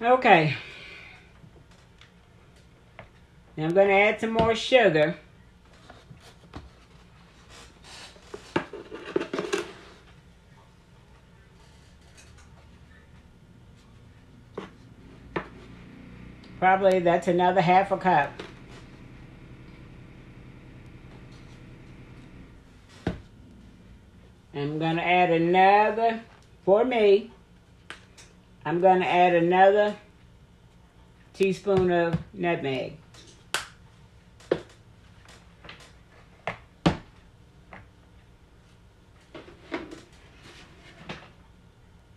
Okay. Now I'm going to add some more sugar. Probably that's another half a cup. I'm going to add another, for me, I'm going to add another teaspoon of nutmeg.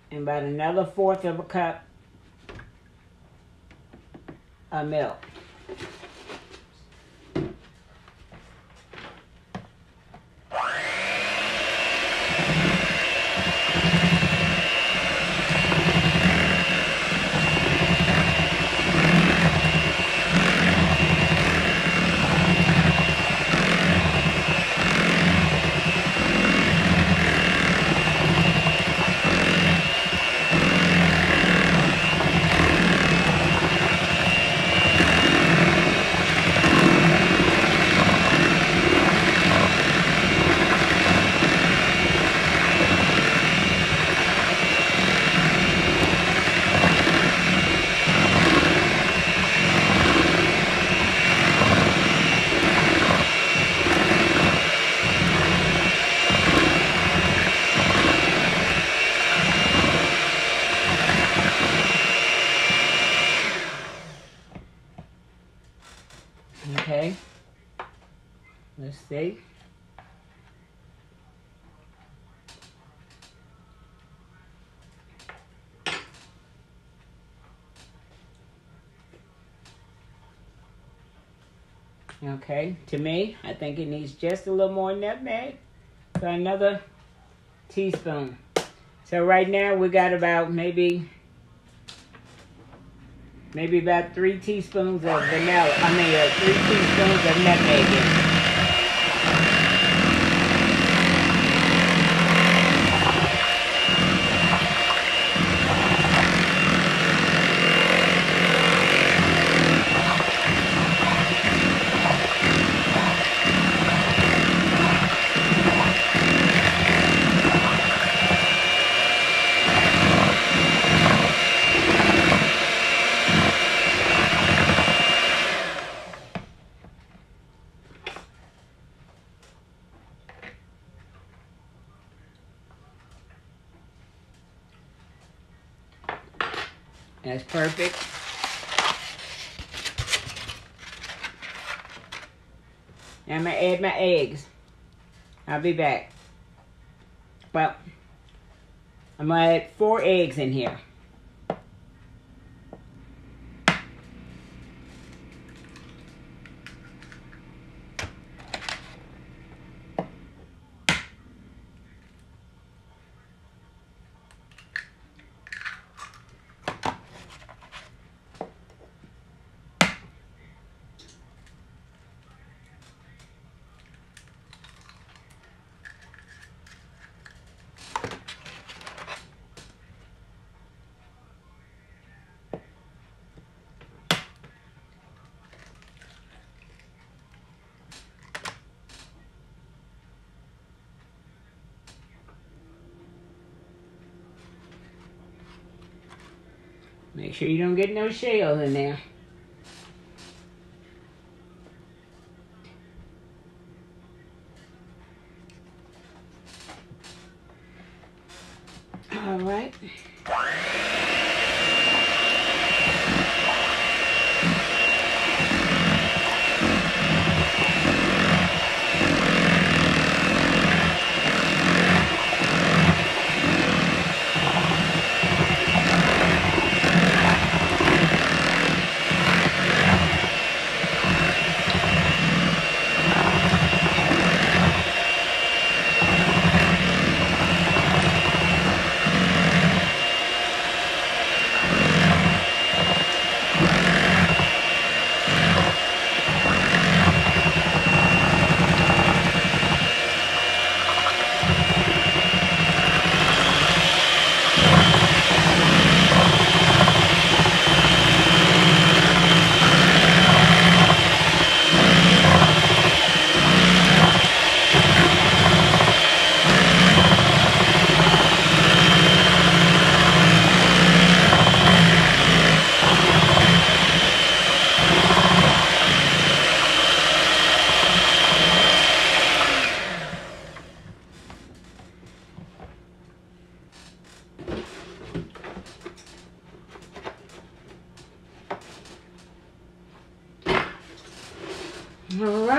And about another fourth of a cup of milk. Okay. Let's see. Okay, to me, I think it needs just a little more nutmeg. So another teaspoon. So right now we got about maybe maybe about three teaspoons of vanilla. I mean, uh, three teaspoons of nutmeg in That's perfect. Now I'm gonna add my eggs. I'll be back. Well, I'm gonna add four eggs in here. Make sure you don't get no shell in there. All right.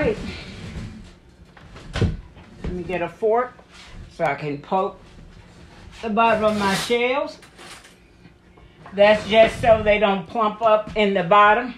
Right. Let me get a fork so I can poke the bottom of my shells. That's just so they don't plump up in the bottom.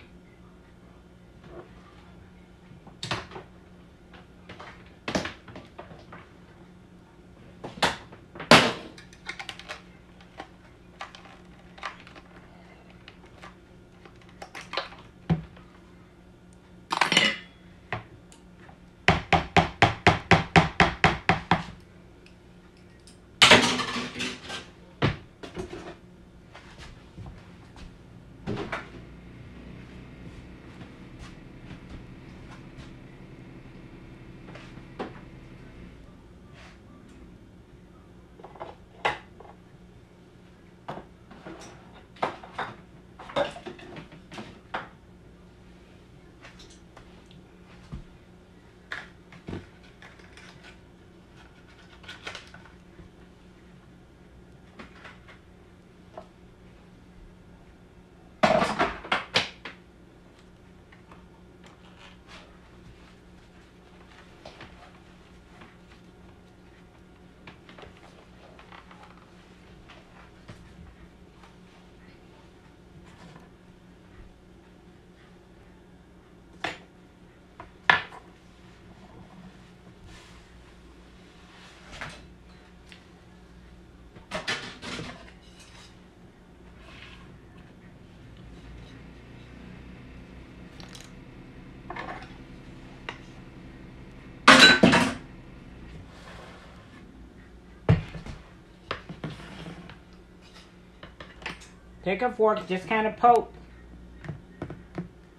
Take a fork, just kind of poke.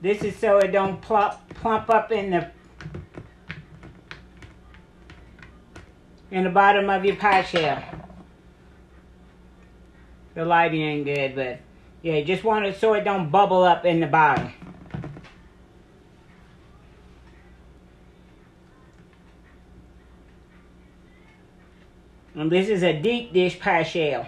This is so it don't plop, plump up in the in the bottom of your pie shell. The lighting ain't good, but yeah, just want it so it don't bubble up in the bottom. And this is a deep dish pie shell.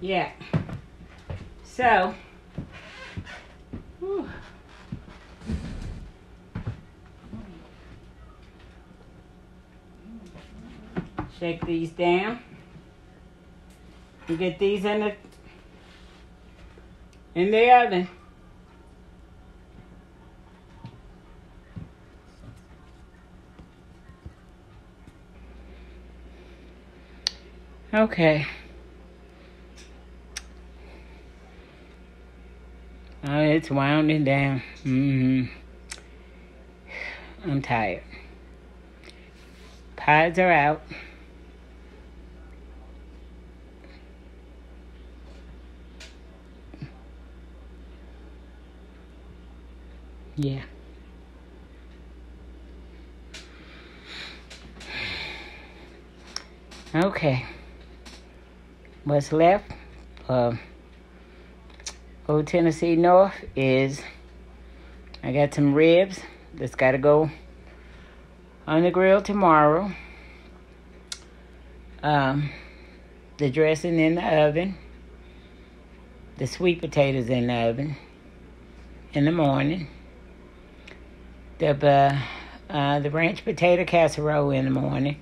Yeah. So, whew. shake these down. and get these in the in the oven. Okay. It's winding down. Mm-hmm. I'm tired. Pods are out. Yeah. Okay. What's left? Uh, Old Tennessee North is I got some ribs that's got to go on the grill tomorrow. Um, the dressing in the oven. The sweet potatoes in the oven in the morning. The uh, uh, the ranch potato casserole in the morning.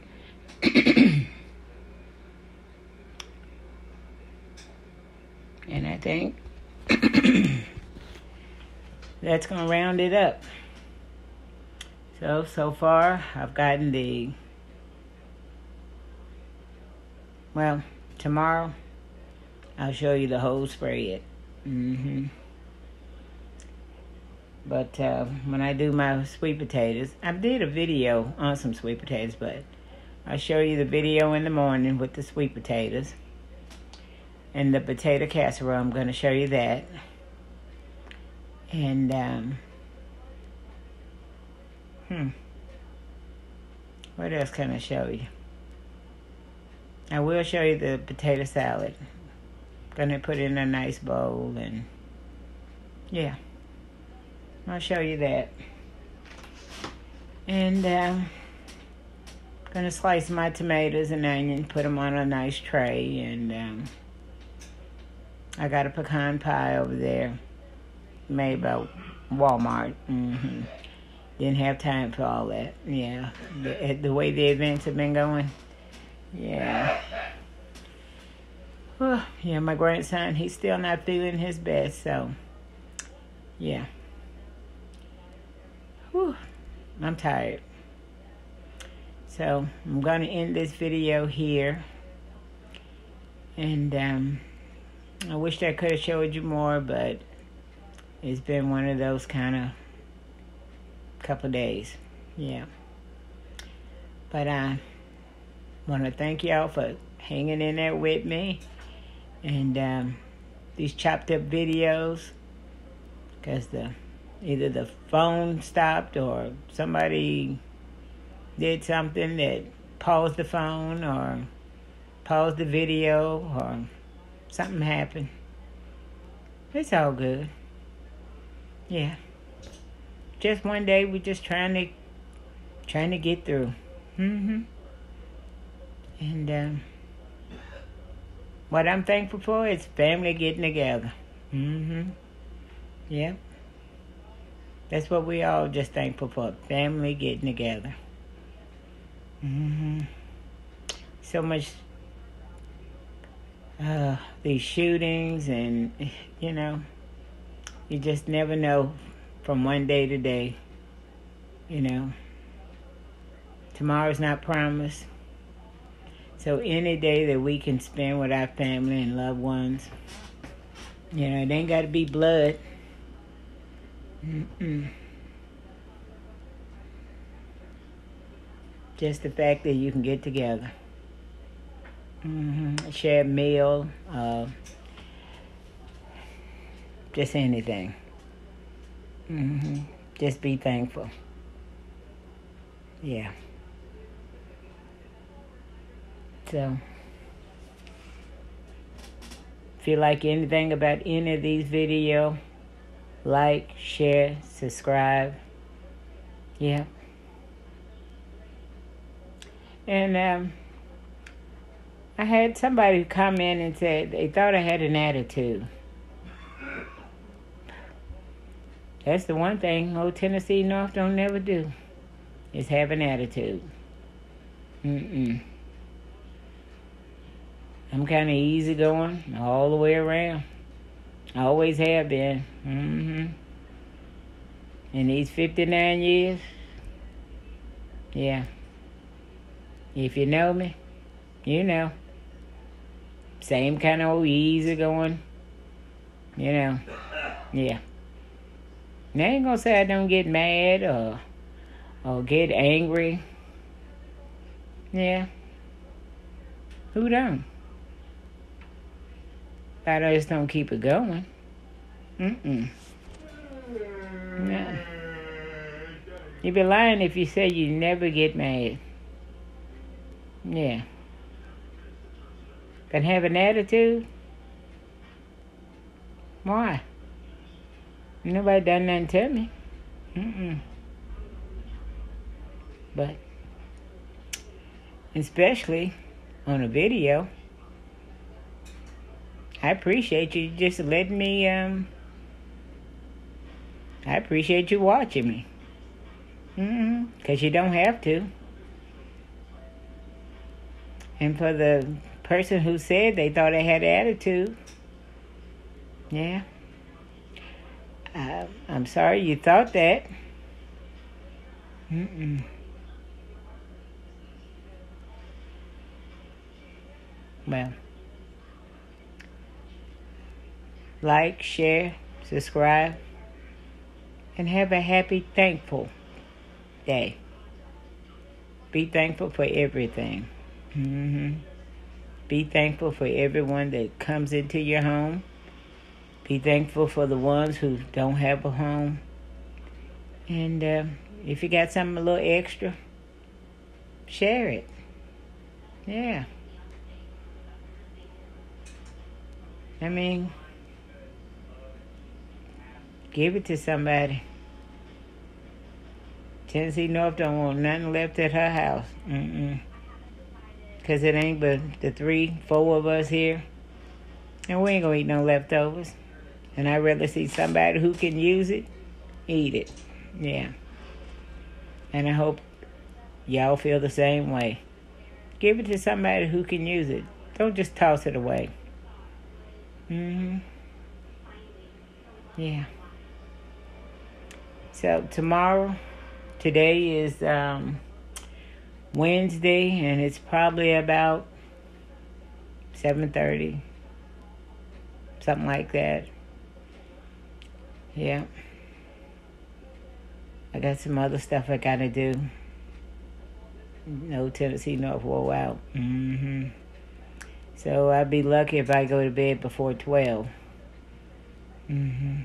and I think that's going to round it up. So, so far, I've gotten the, well, tomorrow, I'll show you the whole spread. Mm-hmm. But uh, when I do my sweet potatoes, I did a video on some sweet potatoes, but I'll show you the video in the morning with the sweet potatoes. And the potato casserole, I'm going to show you that. And, um, hmm. What else can I show you? I will show you the potato salad. Gonna put in a nice bowl and yeah. I'll show you that. And um, gonna slice my tomatoes and onion, put them on a nice tray, and um, I got a pecan pie over there made by Walmart. Mm-hmm. Didn't have time for all that. Yeah, the, the way the events have been going. Yeah. Yeah, my grandson, he's still not feeling his best, so yeah. Whew, I'm tired. So I'm going to end this video here. And um, I wish I could have showed you more, but it's been one of those kind of couple days. Yeah. But I want to thank y'all for hanging in there with me. And um, these chopped up videos. Because the either the phone stopped or somebody did something that paused the phone or paused the video or something happened. It's all good. Yeah. Just one day we're just trying to trying to get through. Mm-hmm. And um, what I'm thankful for is family getting together. Mm-hmm. Yep. That's what we all just thankful for. Family getting together. Mm-hmm. So much uh, these shootings and you know you just never know from one day to day you know tomorrow's not promised so any day that we can spend with our family and loved ones you know it ain't got to be blood Mm-mm. Just the fact that you can get together, mm-hmm. share a meal, uh, just anything. Mm-hmm. Just be thankful. Yeah. So, if you like anything about any of these videos, like, share, subscribe. Yeah. And um, I had somebody come in and said they thought I had an attitude. That's the one thing old Tennessee North don't never do, is have an attitude. Mm-mm. I'm kind of easygoing all the way around. I always have been. Mm-hmm. In these 59 years, yeah. If you know me, you know. Same kind of easy going, you know. Yeah. Now I ain't gonna say I don't get mad or or get angry. Yeah. Who don't? I just don't keep it going. Mm-mm. No. You'd be lying if you said you never get mad. Yeah. can have an attitude? Why? Nobody done nothing to me. Mm-mm. But especially on a video, I appreciate you just letting me. Um, I appreciate you watching me. Mm-hmm. Cause you don't have to. And for the person who said they thought I had attitude, yeah. Uh, I'm sorry you thought that. Mm-mm. Well, like, share, subscribe, and have a happy, thankful day. Be thankful for everything. Mm-hmm. Be thankful for everyone that comes into your home. Be thankful for the ones who don't have a home. And uh, if you got something a little extra, share it. Yeah. I mean, give it to somebody. Tennessee North don't want nothing left at her house. Mm-mm. Because it ain't but the three, four of us here. And we ain't going to eat no leftovers. And I'd rather see somebody who can use it, eat it. Yeah. And I hope y'all feel the same way. Give it to somebody who can use it. Don't just toss it away. Mm-hmm. Yeah. So tomorrow, today is um, Wednesday, and it's probably about seven thirty, something like that. Yeah. I got some other stuff I gotta do. No Tennessee North out. Mm-hmm. So I'd be lucky if I go to bed before 12. Mm-hmm.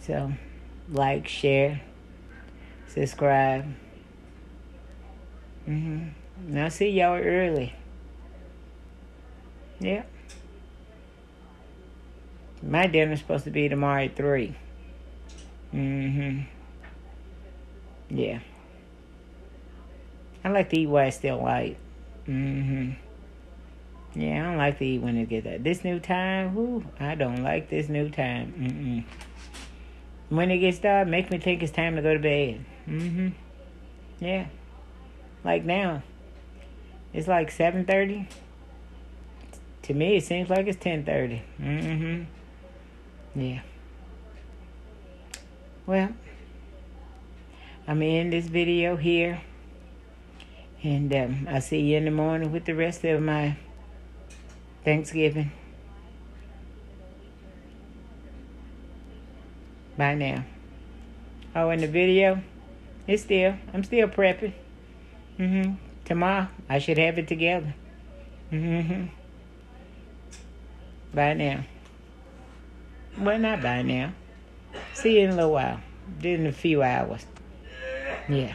So, like, share, subscribe. Mm-hmm. And I'll see y'all early. Yeah. My dinner's supposed to be tomorrow at 3. Mm-hmm. Yeah. I like to eat while it's still light. Mm-hmm. Yeah, I don't like to eat when it gets that. This new time, whoo, I don't like this new time. Mm-mm. When it gets dark, make me think it's time to go to bed. Mm-hmm. Yeah. Like now, it's like 7.30. To me, it seems like it's 10.30. Mm-hmm. Yeah. Well, I'm in this video here. And um, I'll see you in the morning with the rest of my Thanksgiving. Bye now. Oh, in the video, it's still, I'm still prepping. Mm-hmm. Tomorrow, I should have it together. Mm-hmm. Bye now. Well, not bye now. See you in a little while. In a few hours. Yeah.